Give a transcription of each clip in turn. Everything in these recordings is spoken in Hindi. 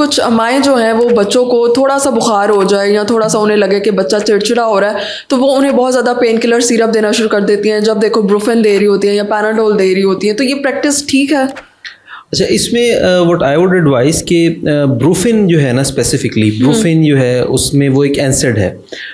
कुछ अमाएँ जो हैं, वो बच्चों को थोड़ा सा बुखार हो जाए या थोड़ा सा उन्हें लगे कि बच्चा चिड़चिड़ा हो रहा है तो वो उन्हें बहुत ज़्यादा पेन किलर सीरप देना शुरू कर देती हैं। जब देखो ब्रुफेन दे रही होती हैं या पैराडोल दे रही होती हैं तो ये प्रैक्टिस ठीक है। अच्छा इसमें व्हाट आई वुड एडवाइस कि ब्रूफिन जो है ना स्पेसिफिकली ब्रूफिन जो है उसमें वो एक एंसड है।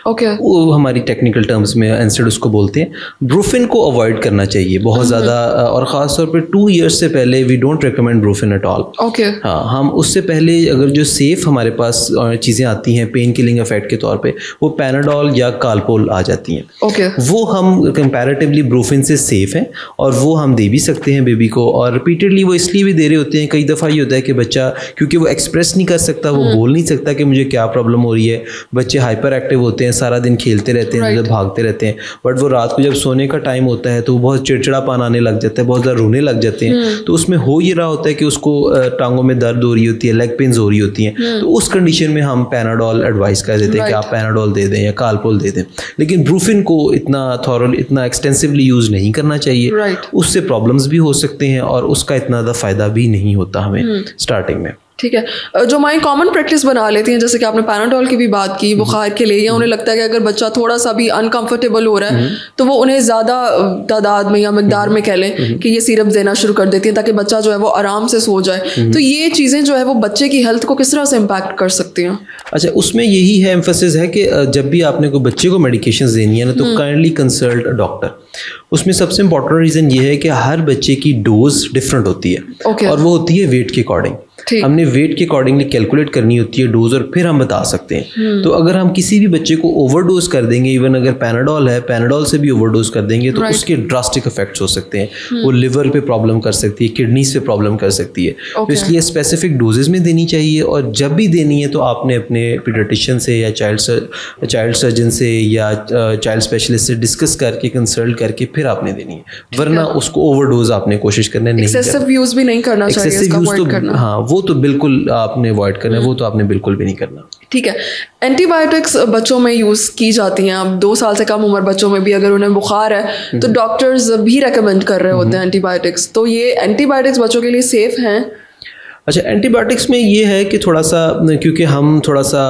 Okay okay. वो हमारी टेक्निकल टर्म्स में एंसड उसको बोलते हैं। ब्रूफिन को अवॉइड करना चाहिए बहुत ज़्यादा और ख़ास तौर पे टू इयर्स से पहले we don't recommend Brufen at all okay हाँ हम उससे पहले अगर जो सेफ़ हमारे पास चीज़ें आती हैं पेन किलिंग इफ़ेक्ट के तौर पर वो पैनाडोल या कालपोल आ जाती हैं। Okay okay. वो हम कंपैरेटिवली ब्रूफिन से सेफ़ हैं और वो हम दे भी सकते हैं बेबी को और रिपीटेडली वो इसलिए भी दे रहे होते हैं कई दफ़ा ये होता है कि बच्चा क्योंकि वो एक्सप्रेस नहीं कर सकता वो बोल नहीं सकता कि मुझे क्या प्रॉब्लम हो रही है। बच्चे हाइपर एक्टिव होते हैं सारा दिन खेलते रहते हैं. मतलब भागते रहते हैं। बट वो रात को जब सोने का टाइम होता है तो वो बहुत चिड़चिड़ापन आने लग जाता है बहुत ज़्यादा रोने लग जाते हैं। तो उसमें हो ये रहा होता है कि उसको टांगों में दर्द हो रही होती है लेग पेन्स हो रही होती हैं। तो उस कंडीशन में हम पैनाडोल एडवाइस कर देते हैं कि आप पैनाडोल दे दें या कालपोल दे दें। लेकिन ब्रूफिन को इतना थॉरल इतना एक्सटेंसिवली यूज़ नहीं करना चाहिए। उससे प्रॉब्लम्स भी हो सकते हैं और उसका इतना ज़्यादा फ़ायदा भी नहीं होता हमें स्टार्टिंग में। ठीक है। जो माई कॉमन प्रैक्टिस बना लेती हैं जैसे कि आपने पैनाडोल की भी बात की बुखार के लिए या उन्हें लगता है कि अगर बच्चा थोड़ा सा भी अनकंफर्टेबल हो रहा है तो वो उन्हें ज़्यादा तादाद में या मकदार में कह लें कि ये सिरप देना शुरू कर देती हैं ताकि बच्चा जो है वो आराम से सो जाए। तो ये चीज़ें जो है वो बच्चे की हेल्थ को किस तरह से इम्पैक्ट कर सकती हैं? अच्छा उसमें यही है एम्फोसिस है कि जब भी आपने कोई बच्चे को मेडिकेशन देनी है ना तो काइंडली कंसल्ट अ डॉक्टर उसमें सबसे इंपॉर्टेंट रीज़न ये है कि हर बच्चे की डोज डिफरेंट होती है. और वो होती है वेट के अकॉर्डिंग। हमने वेट के अकॉर्डिंगली कैलकुलेट करनी होती है डोज और फिर हम बता सकते हैं। तो अगर हम किसी भी बच्चे को ओवरडोज कर देंगे इवन अगर पैनाडोल है पैनाडोल से भी ओवरडोज कर देंगे तो उसके ड्रास्टिक इफेक्ट्स हो सकते हैं। वो लिवर पे प्रॉब्लम कर सकती है किडनीज पे प्रॉब्लम कर सकती है। तो इसलिए स्पेसिफिक डोजेज में देनी चाहिए और जब भी देनी है तो आपने अपने पीडियाट्रिशियन से या चाइल्ड चाइल्ड सर्जन से या चाइल्ड स्पेशलिस्ट से डिस्कस करके कंसल्ट करके फिर आपने देनी है। वरना उसको ओवरडोज आपने कोशिश करना नहीं एक्सेसिव यूज़ भी नहीं करना चाहिए एक्सेसिव यूज़ तो करना। हाँ वो तो बिल्कुल आपने अवॉइड करना है वो तो आपने बिल्कुल भी नहीं करना। ठीक है। एंटीबायोटिक्स बच्चों में यूज़ की जाती हैं। अब दो साल से कम उम्र बच्चों में भी अगर उन्हें बुखार है तो डॉक्टर्स भी रेकमेंड कर रहे होते हैं एंटीबायोटिक्स तो ये एंटीबायोटिक्स बच्चों के लिए सेफ़ हैं? अच्छा एंटीबायोटिक्स में ये है कि थोड़ा सा क्योंकि हम थोड़ा सा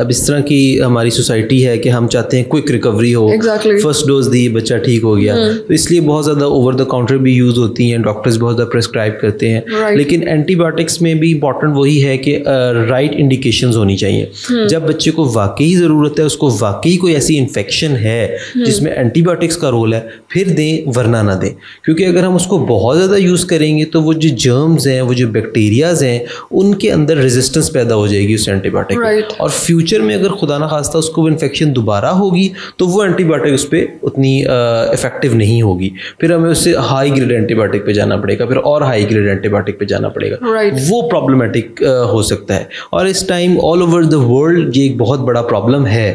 अब इस तरह की हमारी सोसाइटी है कि हम चाहते हैं क्विक रिकवरी हो। Exactly. फ़र्स्ट डोज दी बच्चा ठीक हो गया। तो इसलिए बहुत ज़्यादा ओवर द काउंटर भी यूज़ होती हैं डॉक्टर्स बहुत ज़्यादा प्रेस्क्राइब करते हैं। Right. लेकिन एंटीबायोटिक्स में भी इंपॉर्टेंट वही है कि राइट इंडिकेशंस होनी चाहिए। जब बच्चे को वाकई ज़रूरत है उसको वाकई कोई ऐसी इन्फेक्शन है जिसमें एंटीबायोटिक्स का रोल है फिर दें वरना ना दें। क्योंकि अगर हम उसको बहुत ज़्यादा यूज़ करेंगे तो वो जो जर्म्स हैं वो जो बैक्टीरियाज हैं उनके अंदर रेजिस्टेंस पैदा हो जाएगी उस एंटीबायोटिक Right. और फ्यूचर में अगर खुदा ना खास्ता उसको इन्फेक्शन दोबारा होगी तो वो एंटीबायोटिक उस पर उतनी इफ़ेक्टिव नहीं होगी। फिर हमें उससे हाई ग्रेड एंटीबायोटिक पे जाना पड़ेगा फिर और हाई ग्रेड एंटीबायोटिक पे जाना पड़ेगा। Right. वो प्रॉब्लमेटिक हो सकता है। और इस time all over the world ये एक बहुत बड़ा प्रॉब्लम है।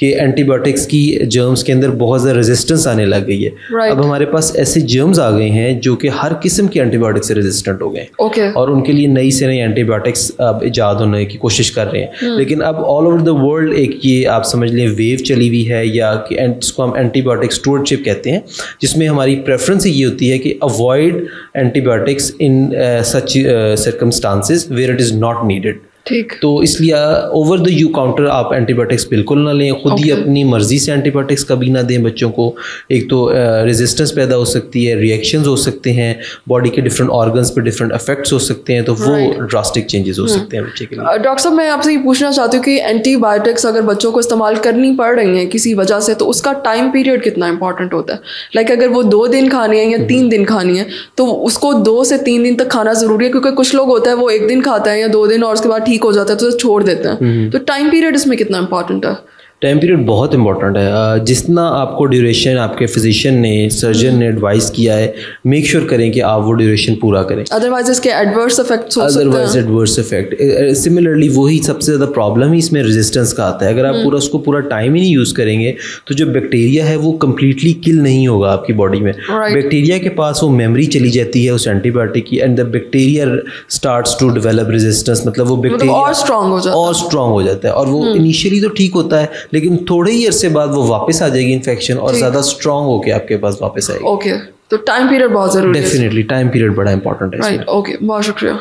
कि एंटीबायोटिक्स की जर्म्स के अंदर बहुत ज़्यादा रेजिस्टेंस आने लग गई है। Right. अब हमारे पास ऐसे जर्म्स आ गए हैं जो कि हर किस्म के एंटीबायोटिक्स से रेजिस्टेंट हो गए हैं। ओके और उनके लिए नई से नई एंटीबायोटिक्स अब इजाद होने की कोशिश कर रहे हैं। Hmm. लेकिन अब ऑल ओवर द वर्ल्ड एक ये आप समझ लें वेव चली हुई है या कि जिसको हम एंटीबायोटिक स्टोरशिप कहते हैं जिसमें हमारी प्रेफरेंस ये होती है कि avoid antibiotics in such circumstances where it is not needed ठीक। तो इसलिए ओवर द यू काउंटर आप एंटीबायोटिक्स बिल्कुल ना लें खुद ही अपनी मर्ज़ी से एंटीबायोटिक्स कभी ना दें बच्चों को। एक तो रेजिस्टेंस पैदा हो सकती है रिएक्शंस हो सकते हैं बॉडी के डिफरेंट ऑर्गन्स पे डिफरेंट इफेक्ट्स हो सकते हैं तो वो ड्रास्टिक चेंजेस हो सकते हैं बच्चे के लिए। डॉक्टर साहब मैं आपसे ये पूछना चाहती हूँ कि एंटीबायोटिक्स अगर बच्चों को इस्तेमाल करनी पड़ रही हैं किसी वजह से तो उसका टाइम पीरियड कितना इंपॉर्टेंट होता है? लाइक अगर वो दो दिन खानी है या तीन दिन खानी है तो उसको दो से तीन दिन तक खाना ज़रूरी है? क्योंकि कुछ लोग होता है वो एक दिन खाता है या दो दिन और उसके बाद ठीक हो जाता है तो छोड़ देते हैं। तो टाइम पीरियड इसमें कितना इंपॉर्टेंट है? टाइम पीरियड बहुत इंपॉर्टेंट है। जितना आपको ड्यूरेशन आपके फिजिशियन ने सर्जन ने एडवाइस किया है मेक श्योर sure करें कि आप वो ड्यूरेशन पूरा करें। अदरवाइज़ इसके एडवर्स इफेक्ट्स हो सकते अदरवाइज़ एडवर्स इफ़ेक्ट सिमिलरली वही सबसे ज़्यादा प्रॉब्लम ही इसमें रेजिस्टेंस का आता है। अगर आप पूरा उसको पूरा टाइम ही नहीं यूज़ करेंगे तो जो बैक्टीरिया है वो कम्प्लीटली किल नहीं होगा आपकी बॉडी में। Right. बैक्टीरिया के पास वो मेमोरी चली जाती है उस एंटीबायोटिक की and the bacteria starts to develop resistance मतलब वो मतलब बैक्टीरिया और स्ट्रांग हो जाता है। और स्ट्रांग हो जाता है। और वो इनिशियली तो ठीक होता है लेकिन थोड़े ही अरसे बाद वो वापस आ जाएगी इन्फेक्शन और ज़्यादा स्ट्रॉन्ग होकर आपके पास वापस आएगी। ओके तो टाइम पीरियड बहुत ज़रूरी है। डेफिनेटली टाइम पीरियड बड़ा इंपॉर्टेंट है राइट ओके बहुत शुक्रिया।